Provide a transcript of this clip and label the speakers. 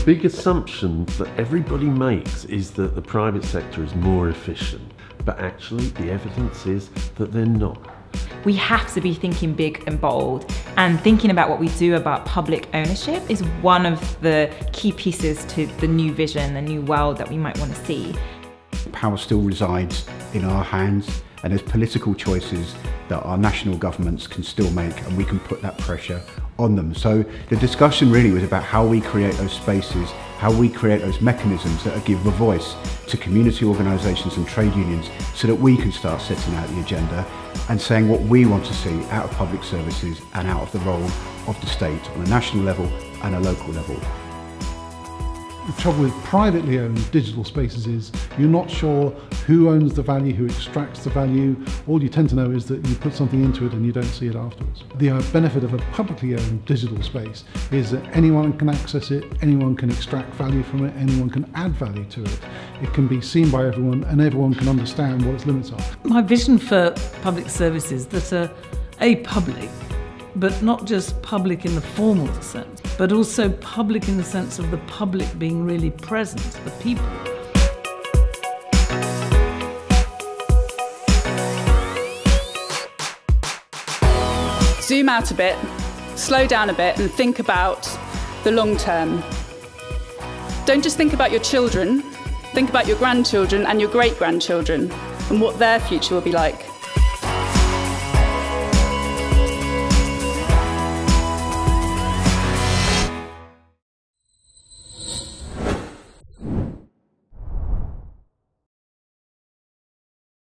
Speaker 1: The big assumption that everybody makes is that the private sector is more efficient, but actually the evidence is that they're not.
Speaker 2: We have to be thinking big and bold, and thinking about what we do about public ownership is one of the key pieces to the new vision, the new world that we might want to see.
Speaker 3: Power still resides in our hands, and there's political choices that our national governments can still make, and we can put that pressure on them. So the discussion really was about how we create those spaces, how we create those mechanisms that give a voice to community organisations and trade unions so that we can start setting out the agenda and saying what we want to see out of public services and out of the role of the state on a national level and a local level.
Speaker 4: The trouble with privately owned digital spaces is you're not sure who owns the value, who extracts the value. All you tend to know is that you put something into it and you don't see it afterwards. The uh, benefit of a publicly owned digital space is that anyone can access it, anyone can extract value from it, anyone can add value to it. It can be seen by everyone and everyone can understand what its limits are.
Speaker 5: My vision for public services that are a public but not just public in the formal sense, but also public in the sense of the public being really present, the people.
Speaker 6: Zoom out a bit, slow down a bit, and think about the long term. Don't just think about your children, think about your grandchildren and your great grandchildren and what their future will be like.